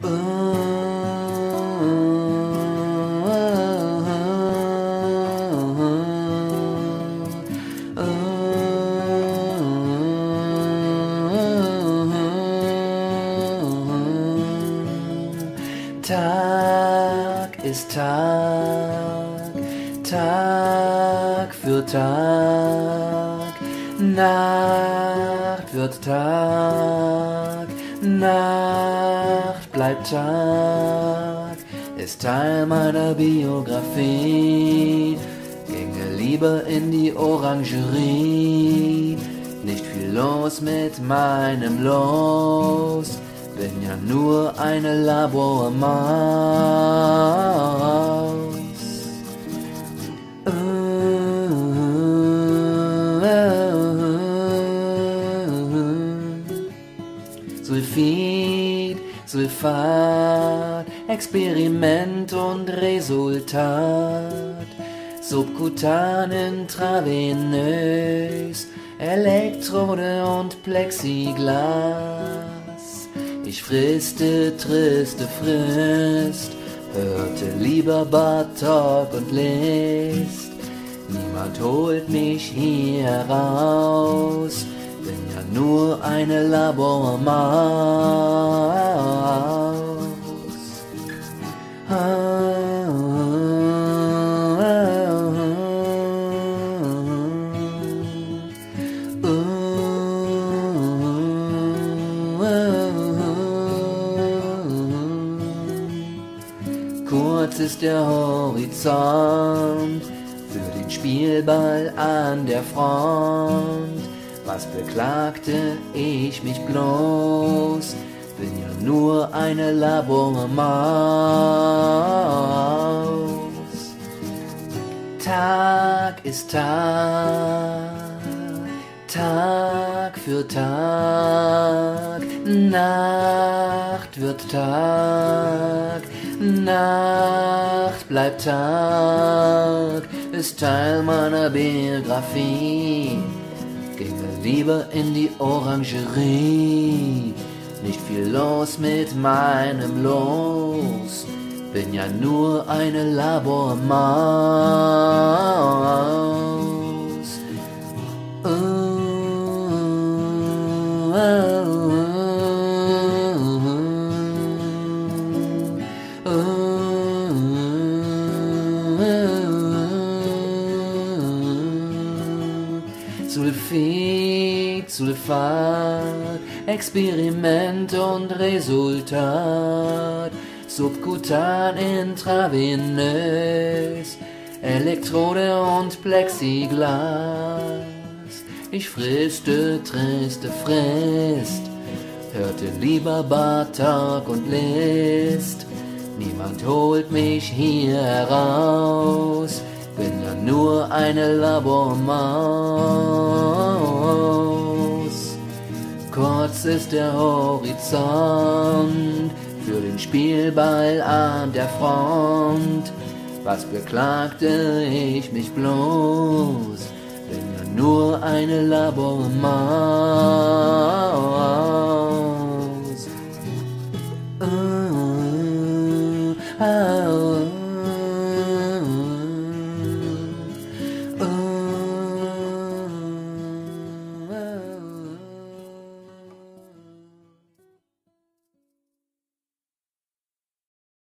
Tag ist Tag, Tag für Tag, Nacht wird Tag, Nacht bleibt Tag, ist Teil meiner Biografie, ginge lieber in die Orangerie, nicht viel los mit meinem Los bin ja nur eine Labormaus. Sulfat, Experiment und Resultat. Subkutan intravenös, Elektrode und Plexiglas. Ich friste, triste Frist, hörte lieber Bartok und List. Niemand holt mich hier raus, nur eine Labormaus. Kurz ist der Horizont für den Spielball an der Front. Was beklagte ich mich bloß? Bin ja nur eine Labormaus. Tag ist Tag, Tag für Tag, Nacht wird Tag Nacht bleibt Tag, ist Teil meiner Biografie. Ginge lieber in die Orangerie, nicht viel los mit meinem Los, bin ja nur eine Labormaus. Oh, oh, oh. Sulfid, Sulfat, Experiment und Resultat, subkutan intravenös, Elektrode und Plexiglas. Ich friste, triste, frisst, hörte lieber Bartok und List. Niemand holt mich hier heraus, bin ja nur eine Labormaus. Kurz ist der Horizont für den Spielball an der Front. Was beklagte ich mich bloß? Bin ja nur eine Labormaus. Oh, oh, oh.